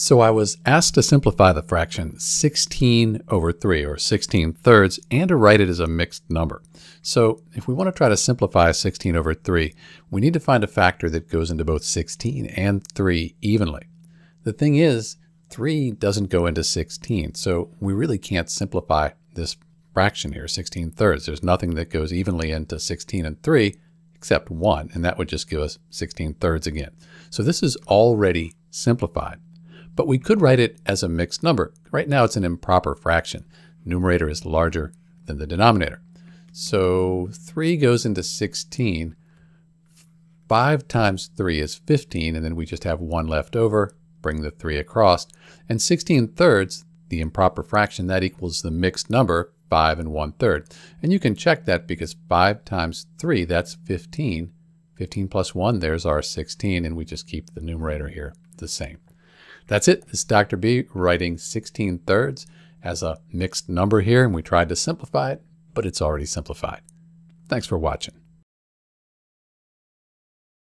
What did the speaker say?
So I was asked to simplify the fraction 16 over 3, or 16 thirds, and to write it as a mixed number. So if we want to try to simplify 16 over 3, we need to find a factor that goes into both 16 and 3 evenly. The thing is, 3 doesn't go into 16, so we really can't simplify this fraction here, 16 thirds. There's nothing that goes evenly into 16 and 3 except 1, and that would just give us 16 thirds again. So this is already simplified. But we could write it as a mixed number. Right now it's an improper fraction. Numerator is larger than the denominator. So 3 goes into 16. 5 times 3 is 15, and then we just have 1 left over. Bring the 3 across. And 16 thirds, the improper fraction, that equals the mixed number, 5 and 1 third. And you can check that because 5 times 3, that's 15. 15 plus 1, there's our 16, and we just keep the numerator here the same. That's it. This is Dr. B writing 16 thirds as a mixed number here, and we tried to simplify it, but it's already simplified. Thanks for watching.